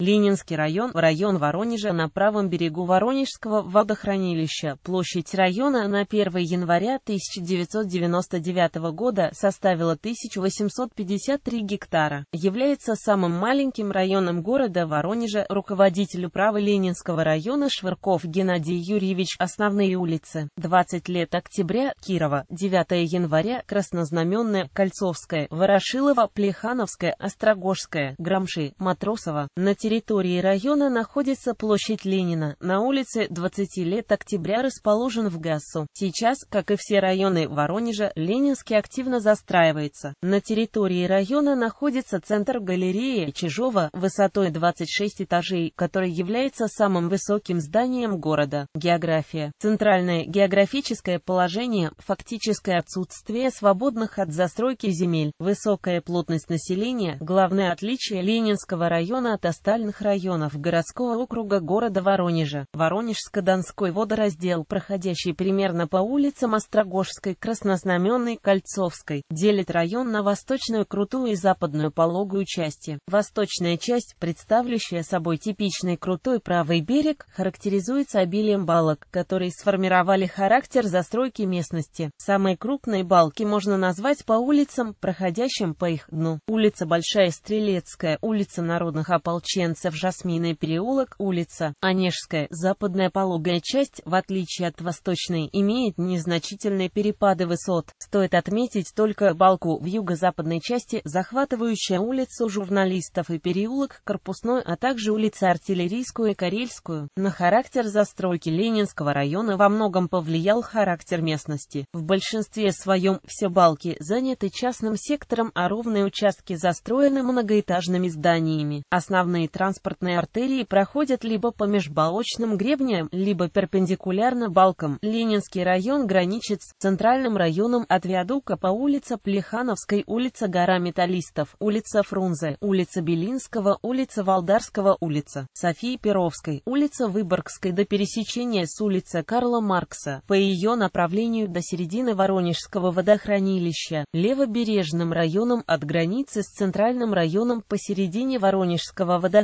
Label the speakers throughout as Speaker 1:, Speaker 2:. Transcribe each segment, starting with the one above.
Speaker 1: Ленинский район, район Воронежа на правом берегу Воронежского водохранилища. Площадь района на 1 января 1999 года составила 1853 гектара. Является самым маленьким районом города Воронежа. Руководитель управы Ленинского района Швырков Геннадий Юрьевич. Основные улицы. 20 лет октября, Кирова, 9 января, Краснознаменная, Кольцовская, Ворошилова, Плехановская, Острогожская, Грамши, Матросова. На территории района находится площадь Ленина. На улице 20 лет октября расположен в ГАСу. Сейчас, как и все районы Воронежа, Ленинский активно застраивается. На территории района находится центр галереи Чижова высотой 26 этажей, который является самым высоким зданием города. География. Центральное географическое положение, фактическое отсутствие свободных от застройки земель, высокая плотность населения, главное отличие Ленинского района от остальных районов городского округа города Воронежа. Воронежско-Донской водораздел, проходящий примерно по улицам Острогожской, Краснознаменной, Кольцовской, делит район на восточную крутую и западную пологую части. Восточная часть, представляющая собой типичный крутой правый берег, характеризуется обилием балок, которые сформировали характер застройки местности. Самые крупные балки можно назвать по улицам, проходящим по их дну. Улица Большая Стрелецкая, улица Народных Ополченцев, Жасминый переулок, улица Онежская, западная пологая часть, в отличие от восточной, имеет незначительные перепады высот. Стоит отметить только балку в юго-западной части, захватывающая улицу журналистов и переулок Корпусной, а также улицы Артиллерийскую и Карельскую. На характер застройки Ленинского района во многом повлиял характер местности. В большинстве своем все балки заняты частным сектором, а ровные участки застроены многоэтажными зданиями. Основные транспортные артерии проходят либо по межбалочным гребням, либо перпендикулярно балкам. Ленинский район граничит с центральным районом от Виадука по улице Плехановской, улица Гора Металлистов, улица Фрунзе, улица Белинского, улица Валдарского, улица Софии Перовской, улица Выборгской до пересечения с улицы Карла Маркса, по ее направлению до середины Воронежского водохранилища, левобережным районом от границы с центральным районом посередине Воронежского водохранилища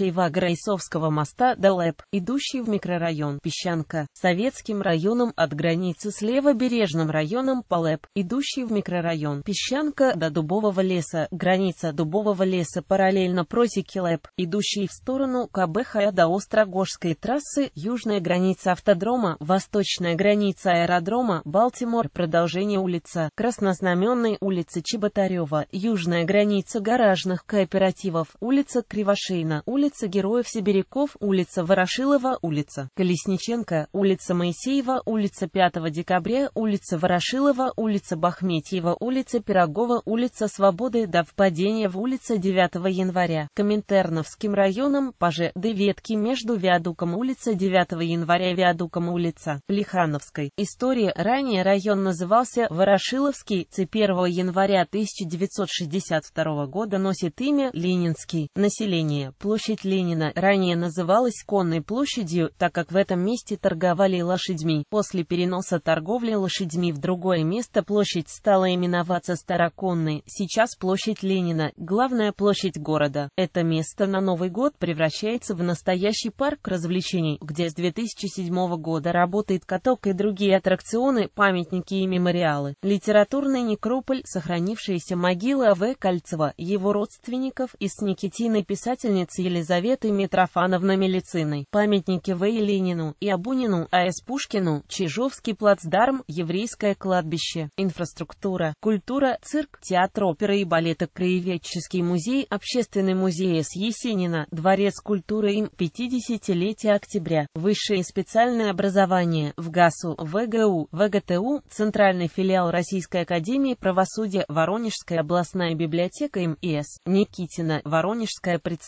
Speaker 1: и Ваграйсовского моста до ЛЭП, идущий в микрорайон Песчанка, советским районом от границы с левобережным районом по ЛЭП, идущий в микрорайон Песчанка до Дубового леса, граница Дубового леса параллельно просеке ЛЭП, идущий в сторону КБХ до Острогожской трассы, южная граница автодрома, восточная граница аэродрома, Балтимор, продолжение улица, Краснознаменной улицы Чеботарева, южная граница гаражных кооперативов, улица Кривошейна, улица Героев-Сибиряков, улица Ворошилова, улица Колесниченко, улица Моисеева, улица 5 декабря, улица Ворошилова, улица Бахметьева, улица Пирогова, улица Свободы до впадения в улице 9 января, Коминтерновским районом, Паже, до ветки между Виадуком улица 9 января и Виадуком улица Лихановской. История ранее район назывался Ворошиловский, с 1 января 1962 года носит имя Ленинский. Население. Площадь Ленина ранее называлась Конной площадью, так как в этом месте торговали лошадьми. После переноса торговли лошадьми в другое место площадь стала именоваться Староконной. Сейчас площадь Ленина, главная площадь города. Это место на Новый год превращается в настоящий парк развлечений, где с 2007 года работает каток и другие аттракционы, памятники и мемориалы. Литературный некрополь, сохранившиеся могилы А.В. Кольцева, его родственников и с Никитиной писательницы Елизаветой Митрофановной Милициной, памятники В. и Ленину и Абунину, А.С. Пушкину, Чижовский плацдарм, еврейское кладбище, инфраструктура, культура, цирк, театр оперы и балета, краеведческий музей, общественный музей С. Есенина, дворец культуры им 50-летие октября, высшее специальное образование, в ГАСУ, ВГУ, ВГТУ, Центральный филиал Российской Академии Правосудия, Воронежская областная библиотека им ИС, Никитина, Воронежское представительство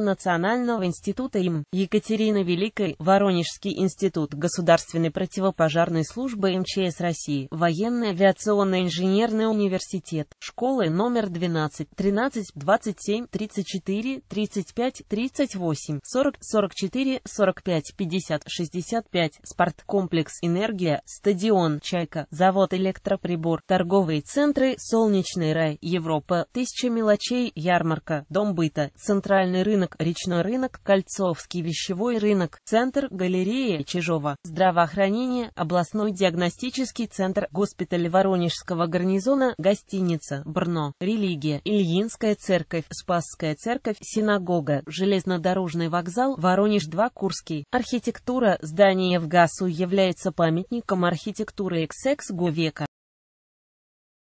Speaker 1: Национального института им, Екатерина Великой, Воронежский институт Государственной противопожарной службы МЧС России, Военный авиационно инженерный университет, школы номер 12, 13, 27, 34, 35, 38, 40, 44, 45, 50, 65, спорткомплекс «Энергия», стадион «Чайка», завод «Электроприбор», торговые центры «Солнечный рай», Европа, тысяча мелочей, ярмарка, дом быта, центр центральный рынок, речной рынок, Кольцовский вещевой рынок, центр, галерея Чижова, здравоохранение, областной диагностический центр, госпиталь Воронежского гарнизона, гостиница, Брно, религия, Ильинская церковь, Спасская церковь, синагога, железнодорожный вокзал, Воронеж-2, Курский, архитектура, здание в ГАСУ является памятником архитектуры XX века.